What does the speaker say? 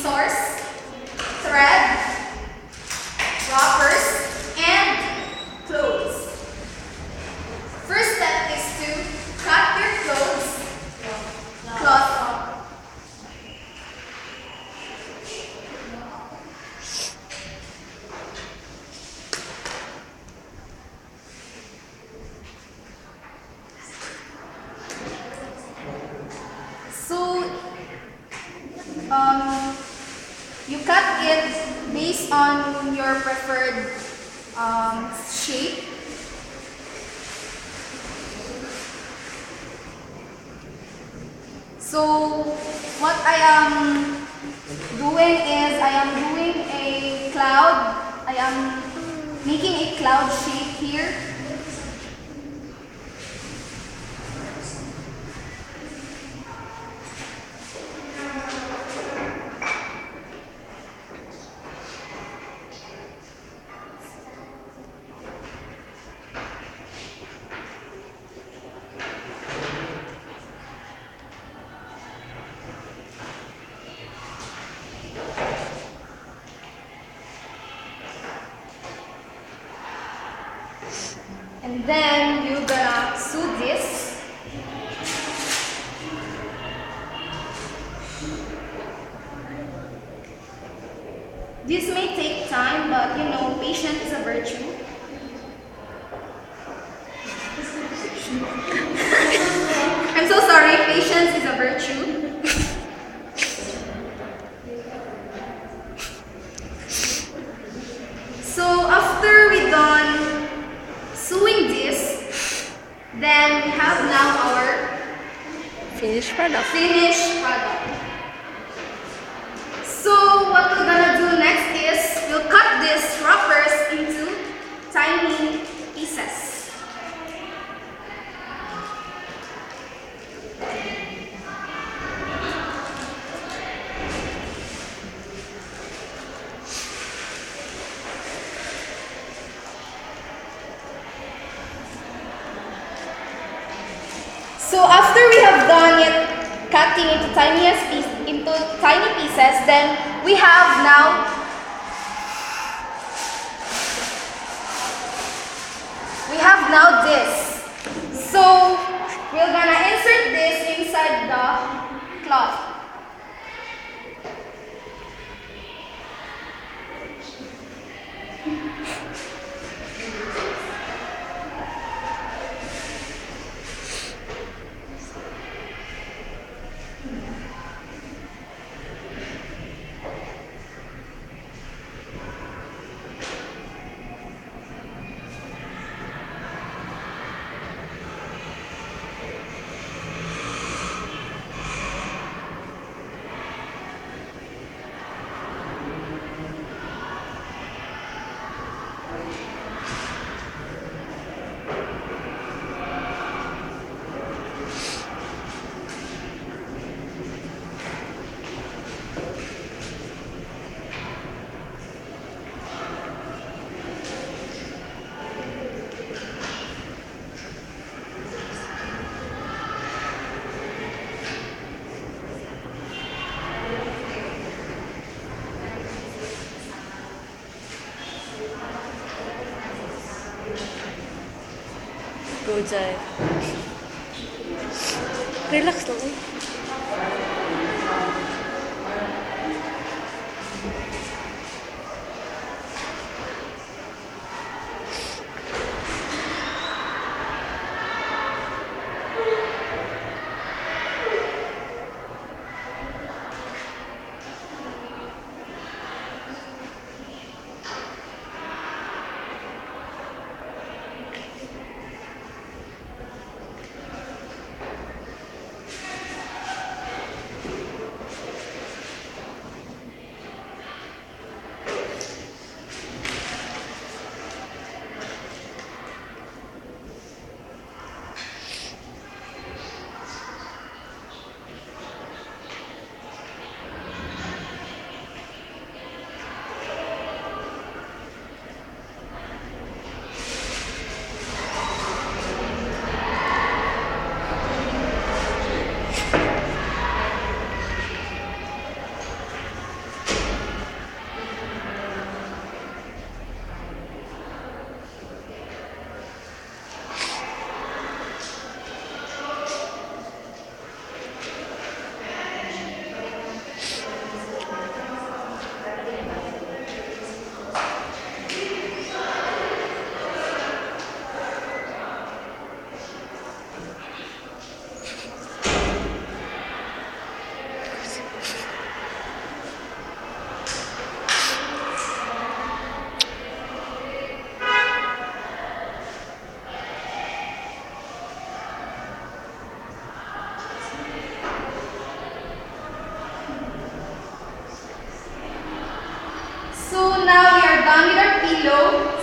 source, thread, on your preferred um, shape. So, what I am doing is I am doing a cloud. I am making a cloud shape here. And then you're gonna sew this. This may take time, but you know, patience is a virtue. Then we have now our Finished product. finished product. So what we're gonna do next is we'll cut these wrappers into tiny pieces. So it, cutting into tiniest into tiny pieces, then we have now we have now this. So we're gonna insert this inside the cloth. pagod, Jai. Relax lang eh. 由